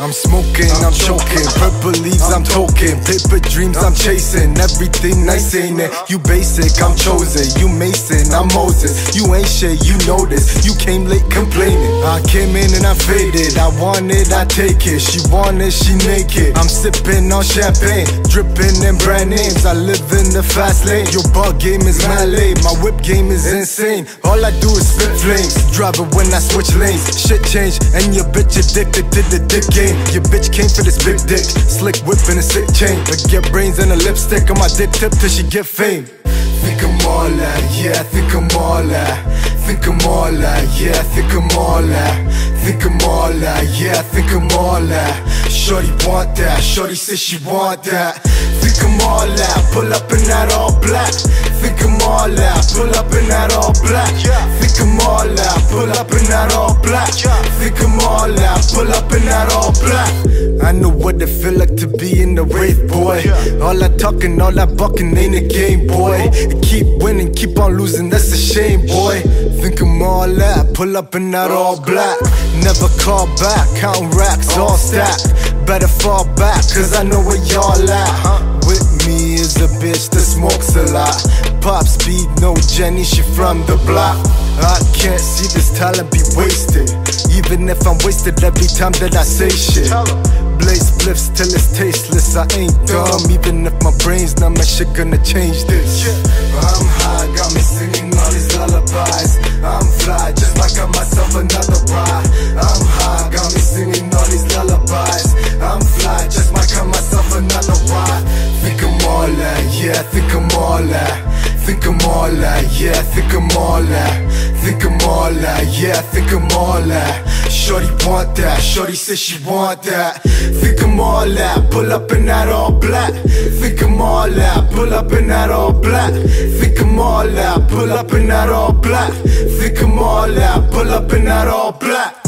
I'm smoking, I'm choking. Purple leaves, I'm talking. Paper dreams, I'm chasing. Everything nice ain't it? You basic, I'm chosen. You Mason, I'm Moses. You ain't shit, you know this. You came late complaining. I came in and I faded. I want it, I take it. She want it, she naked. I'm sipping on champagne, dripping in brand names. I live in the fast lane. Your ball game is my lame. My whip game is insane. All I do is spit flames. Drive it when I switch lanes. Shit change, and your bitch addicted to the dick game. Your bitch came for this big dick, slick whip and a sick chain. But get brains and a lipstick on my dick tip till she get fame. Think I'm all that, yeah, think I'm all that. Think I'm all that, yeah, think I'm all that. That, yeah, I think I'm all that. Shorty want that, shorty say she want that. Think I'm all that, pull up in that all black. Think I'm all that, pull up in that all black. Think I'm all that, pull up in that all black. Think I'm all that, pull up in that all black. I know what it feel like to be in the wraith, boy. All that talking, all that bucking ain't a game, boy. Keep winning, keep on losing, that's a shame, boy. Think I'm all that, pull up in that all black. Never call back, counting racks, all stacked. Better fall back, cause I know where y'all at. With me is a bitch that smokes a lot. Jenny, she from the block. I can't see this talent be wasted. Even if I'm wasted every time that I say shit. Blaze spliffs till it's tasteless. I ain't dumb. Even if my brain's numb, my shit gonna change this. I'm high, got me singing all these lullabies. I'm fly, just like I myself another ride. I'm high, got me singing all these lullabies. I'm fly, just like I myself another ride. Think I'm all that, yeah, think I'm all that. Think I'm all that, yeah, I think I'm all that. Think I'm all that, yeah, I think I'm all that. Shorty want that, shorty say she want that. Think I'm all that, pull up in that all black. Think I'm all that, pull up in that all black. Think I'm all that, pull up in that all black. Think I'm all that, pull up in that all black.